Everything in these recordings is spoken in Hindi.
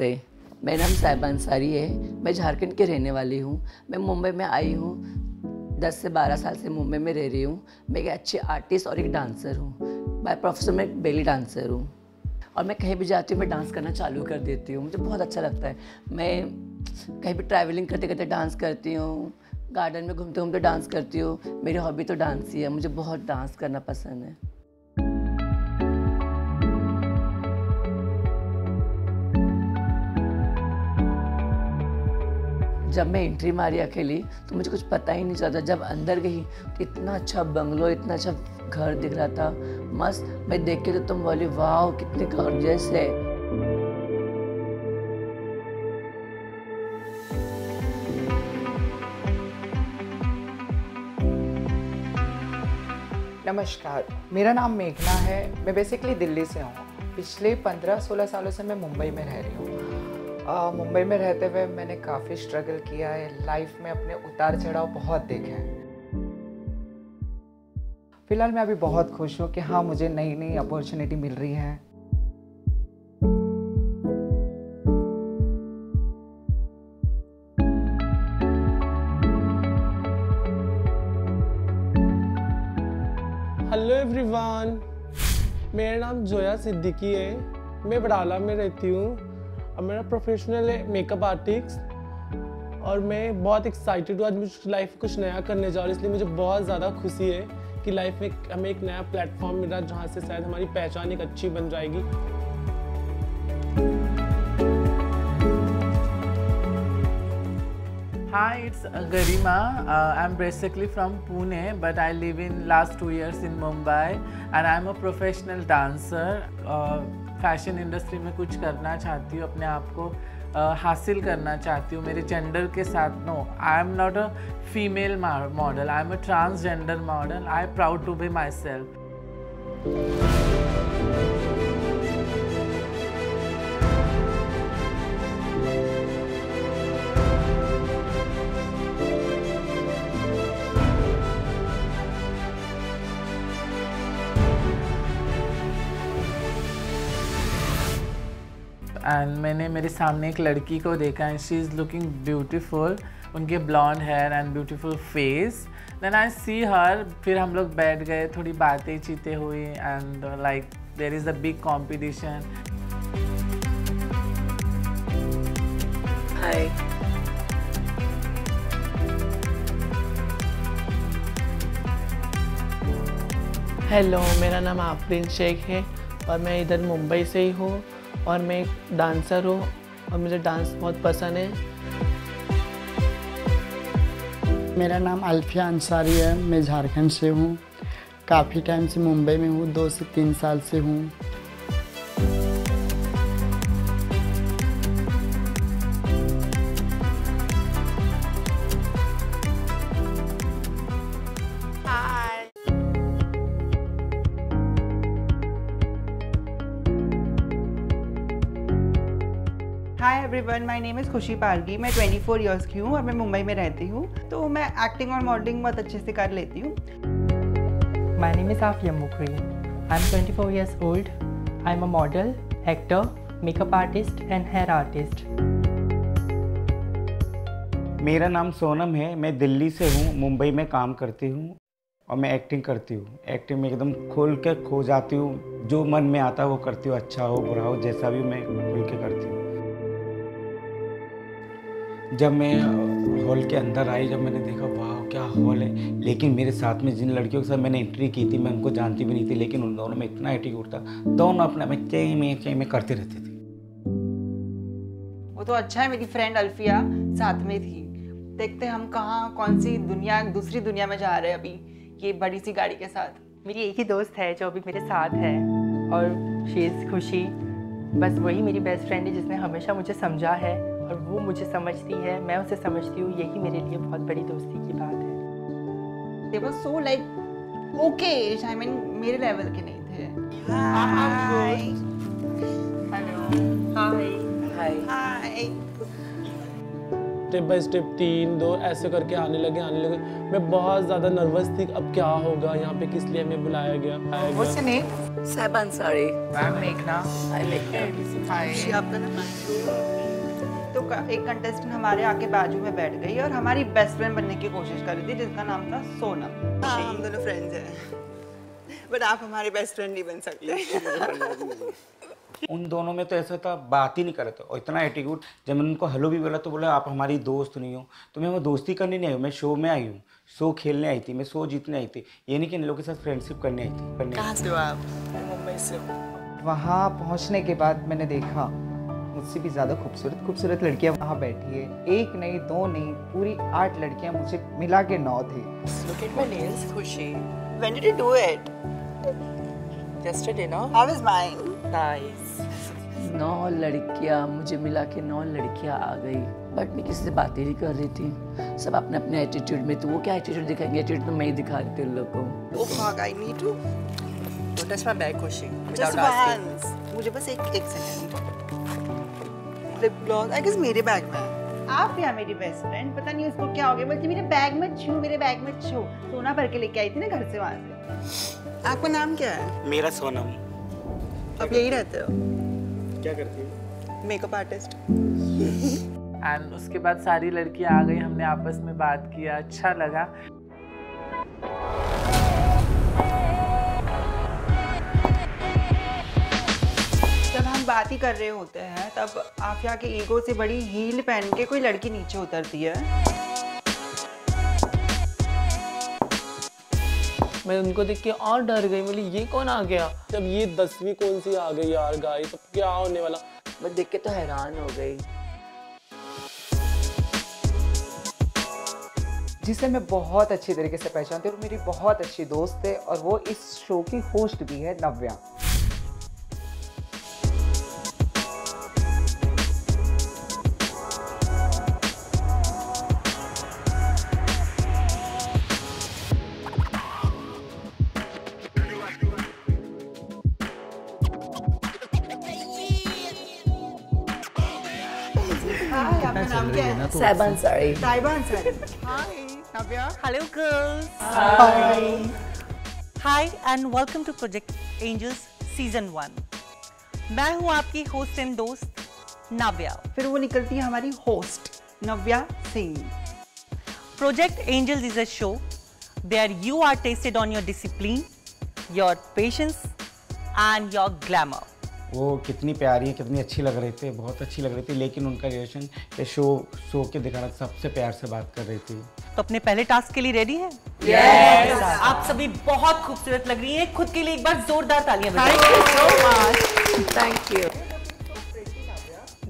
नमस्ते। मेरा नाम साहिबा अंसारी है। मैं झारखंड के रहने वाली हूँ। मैं मुंबई में आई हूँ। दस से बारह साल से मुंबई में रह रही हूँ। मैं एक अच्छी आर्टिस्ट और एक डांसर हूँ। बाय प्रोफेशन मैं बेली डांसर हूँ। और मैं कहीं भी जाती हूँ, मैं डांस करना चालू कर देती हूँ। मुझे बहुत अच्छा लगता है। मैं कहीं भी ट्रैवलिंग करते करते डांस करती हूँ। गार्डन में घूमते घूमते डांस करती हूँ। मेरी हॉबी तो डांस ही है। मुझे बहुत डांस करना पसंद है। जब मैं एंट्री मारी अकेली तो मुझे कुछ पता ही नहीं चलता। जब अंदर गई तो इतना अच्छा बंगलो, इतना अच्छा घर दिख रहा था। मस्त, मैं देख के तो तुम बोली, वाह, कितने गॉर्जियस है। नमस्कार, मेरा नाम मेघना है। मैं बेसिकली दिल्ली से हूँ। पिछले 15-16 सालों से मैं मुंबई में रह रही हूँ। मुंबई में रहते हुए मैंने काफ़ी स्ट्रगल किया है। लाइफ में अपने उतार चढ़ाव बहुत देखे हैं। फ़िलहाल मैं अभी बहुत खुश हूँ कि हाँ मुझे नई नई अपॉर्चुनिटी मिल रही है। हेलो एवरीवन मेरा नाम जोया सिद्दीकी है। मैं बड़ाला में रहती हूँ। और मेरा प्रोफेशनल है मेकअप आर्टिस्ट और मैं बहुत एक्साइटेड हूँ आज मुझे लाइफ कुछ नया करने जा रहा हूँ इसलिए मुझे बहुत ज़्यादा खुशी है कि लाइफ में हमें एक नया प्लेटफॉर्म मिला जहाँ से शायद हमारी पहचान एक अच्छी बन जाएगी Hi, it's uh, Garima. Uh, I'm basically from Pune, but I live in last two years in Mumbai, and I'm a professional dancer. Fashion industry में कुछ करना चाहती हूँ, अपने आप को हासिल करना चाहती हूँ, मेरे जेंडर के साथ no I am not a female model I am a transgender model I proud to be myself and मैंने मेरे सामने एक लड़की को देखा and she is looking beautiful उनके blonde hair and beautiful face then I see her फिर हम लोग बैठ गए, थोड़ी बातें चीतें हुई and like there is a big competition hello मेरा नाम आफरीन शेख है और मैं इधर मुंबई से ही हूँ। और मैं एक डांसर हूँ और मुझे डांस बहुत पसंद है। मेरा नाम अल्फिया अंसारी है, मैं झारखंड से हूँ। काफ़ी टाइम से मुंबई में हूँ, दो से तीन साल से हूँ। एवरीवन माय नेम इज़ खुशी पारगी मैं 24 फोर ईयर्स की हूँ और मैं मुंबई में रहती हूँ। तो मैं एक्टिंग और मॉडलिंग बहुत अच्छे से कर लेती हूँ। My name is Afia Mukri. I'm 24 years old. I'm a model, actor, makeup artist and hair artist. मेरा नाम सोनम है। मैं दिल्ली से हूँ मुंबई में काम करती हूँ और मैं एक्टिंग करती हूँ। एक्टिंग में एकदम खोल के खो जाती हूँ। जो मन में आता है वो करती हूँ अच्छा हो बुरा हो जैसा भी मैं खुल के करती हूँ। जब मैं हॉल के अंदर आई जब मैंने देखा वाह क्या हॉल है? लेकिन मेरे साथ में जिन लड़कियों के साथ मैंने एंट्री की थी मैं उनको जानती भी नहीं थी लेकिन उन दोनों में इतना एटीट्यूड था दोनों अपने में चे में चे में करते रहते थे। वो तो अच्छा है मेरी फ्रेंड अल्फिया साथ में थी। देखते हम कहाँ कौन सी दुनिया दूसरी दुनिया में जा रहे हैं अभी ये बड़ी सी गाड़ी के साथ। मेरी एक ही दोस्त है जो अभी मेरे साथ है और शी इज़ खुशी। बस वही मेरी बेस्ट फ्रेंड है जिसने हमेशा मुझे समझा है। और वो मुझे समझती है मैं उसे समझती हूँ यही मेरे लिए बहुत बड़ी दोस्ती की बात है। They were so like okay I mean मेरे लेवल के नहीं थे। Hello hi hi hi step by step तीन दो ऐसे करके आने लगे आने लगे। मैं बहुत ज़्यादा नर्वस थी अब क्या होगा यहाँ पे किस लिए हमें बुलाया गया आया What's your गया? साहिबा अंसारी. Hi, Meghna. Hi. खुशी आपका नाम तो एक कंटेस्टेंट हमारे आके बाजू में बैठ गई और हमारी बेस्ट फ्रेंड बनने की कोशिश कर रही थी जिसका नाम था सोनम। हाँ हम दोनों फ्रेंड्स हैं। बट आप हमारे बेस्ट फ्रेंड नहीं बन सकते। उन दोनों में तो ऐसा था बात ही नहीं कर रहे थे। और इतना एटीट्यूड जब मैंने उनको हेलो भी बोला तो बोला आप हमारी दोस्त नहीं हो। तो मैं वो दोस्ती करने नहीं आई हूँ मैं शो में आई हूँ। शो खेलने आई थी मैं शो जीतने आई थी। ये नहीं कि इन लोगों के साथ फ्रेंडशिप करने आई थी करने आई थी। से हो आप? मुंबई से हो। वहाँ पहुँचने के बाद मैंने देखा मुझसे भी ज़्यादा खूबसूरत खूबसूरत लड़कियाँ वहाँ बैठी है। एक नहीं दो नहीं पूरी आठ लड़कियाँ मुझे मिला के नौ थी। Look at my nails. खुशी। When did you do it? Yesterday, no? how is mine? Nice. नौ लड़कियाँ मुझे मिला के नौ लड़कियाँ आ गई। बट मैं किसी से बात ही नहीं कर रही थी। सब अपने अपने एटीट्यूड में। तो वो क्या एटीट्यूड दिखाएँगे? एटीट्यूड तो मैं ही दिखा रही थी उन लोग को। Oh मुझे बस एक एक second lip gloss I guess मेरे बैग में है। आप या मेरी बेस्ट फ्रेंड पता नहीं उसको क्या हो गया बोलती मेरे बैग में छू मेरे बैग में छू। सोना भर के लेके आई थी ना घर से वहाँ से। आपका नाम क्या है? मेरा सोनम। आप यही रहते हो? क्या करती है? मेकअप आर्टिस्ट एंड उसके बाद सारी लड़कियाँ आ गई हमने आपस में बात किया अच्छा लगा। बात ही कर रहे होते हैं तब आफिया के ईगो से बड़ी हील पहन के कोई लड़की नीचे उतरती है। मैं उनको देख के और डर गई बोली ये कौन आ गया? जब ये दसवीं कौन सी आ गई यार गाय तो क्या होने वाला? मैं देख के तो हैरान हो गई। जिसे मैं बहुत अच्छी तरीके से पहचानती हूँ मेरी बहुत अच्छी दोस्त है और वो इस शो की होस्ट भी है नव्या। आपका नाम क्या है साहिबा अंसारी ताइबा अंसारी हाय नव्या Hello, girls. Hi, and welcome to Project Angels Season 1. मैं हूँ आपकी होस्ट एंड दोस्त नाव्या फिर वो निकलती है हमारी host Navya Singh Project Angels is a show where you are tested on your discipline, your patience, and your glamour. वो कितनी प्यारी है कितनी अच्छी लग रही थी बहुत अच्छी लग रही थी लेकिन उनका रिएक्शन ये शो शो के दिखाना सबसे प्यार से बात कर रही थी। तो अपने पहले टास्क के लिए रेडी हैं? Yes. आप सभी बहुत खूबसूरत लग रही हैं। खुद के लिए एक बार जोरदार तालियाँ बजाएँ। थैंक यू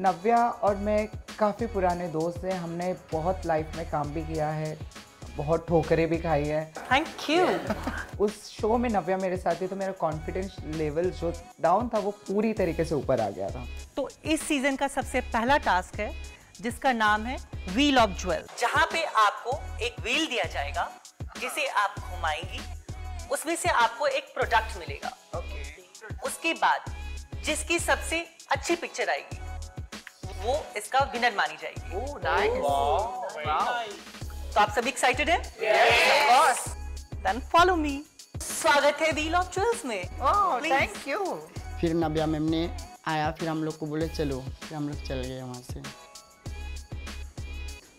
नव्या और मैं काफ़ी पुराने दोस्त हैं। हमने बहुत लाइफ में काम भी किया है। बहुत ठोकरें भी खाई है। थैंक यू उस शो में नव्या मेरे साथ थी तो मेरा कॉन्फिडेंस लेवल जो डाउन था वो पूरी तरीके से ऊपर आ गया था। तो इस सीज़न का सबसे पहला टास्क है जिसका नाम है व्हील ऑफ़ ज्वेल जहाँ पे आपको एक व्हील दिया जाएगा जिसे आप घुमाएँगी उसमें से आपको एक प्रोडक्ट मिलेगा। उसके बाद जिसकी सबसे अच्छी पिक्चर आएगी वो इसका विनर मानी जाएगी। तो आप सभी एक्साइटेड हैं? देन फॉलो मी स्वागत है व्हील ऑफ़ ज्वेल्स में. Please. थैंक यू फिर नबिया मैम ने आया फिर हम लोग को बोले चलो। फिर हम लोग चल गए वहाँ से।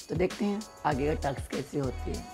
तो देखते हैं आगे का टास्क कैसे होती है।